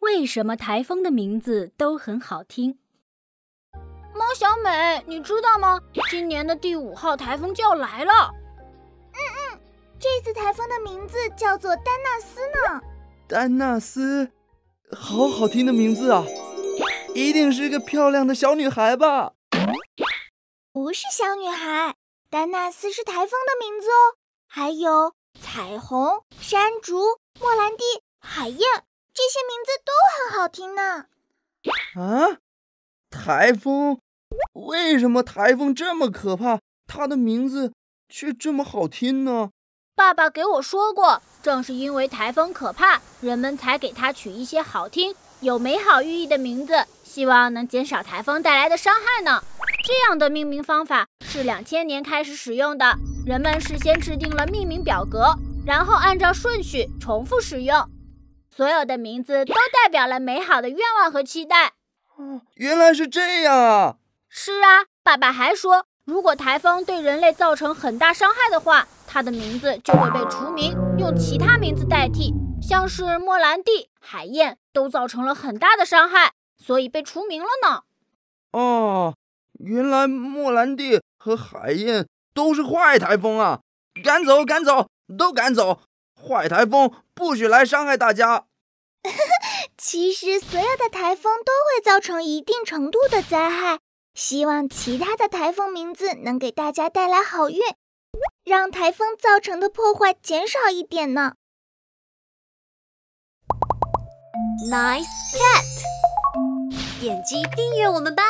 为什么台风的名字都很好听？猫小美，你知道吗？今年的第五号台风就要来了。嗯嗯，这次台风的名字叫做丹纳斯呢。丹纳斯，好好听的名字啊！一定是个漂亮的小女孩吧？不是小女孩，丹纳斯是台风的名字哦。还有彩虹、山竹、莫兰蒂、海燕，这些名字都很好听呢。啊，台风？为什么台风这么可怕，它的名字却这么好听呢？爸爸给我说过，正是因为台风可怕，人们才给它取一些好听、有美好寓意的名字，希望能减少台风带来的伤害呢。这样的命名方法是两千年开始使用的，人们事先制定了命名表格，然后按照顺序重复使用。所有的名字都代表了美好的愿望和期待。哦，原来是这样啊！是啊，爸爸还说，如果台风对人类造成很大伤害的话，它的名字就会被除名，用其他名字代替。像是莫兰蒂、海燕都造成了很大的伤害，所以被除名了呢。哦，原来莫兰蒂和海燕都是坏台风啊！赶走，赶走，都赶走！坏台风不许来伤害大家。其实，所有的台风都会造成一定程度的灾害。希望其他的台风名字能给大家带来好运，让台风造成的破坏减少一点呢。Nice cat，点击订阅我们吧。